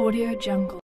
Audio Jungle.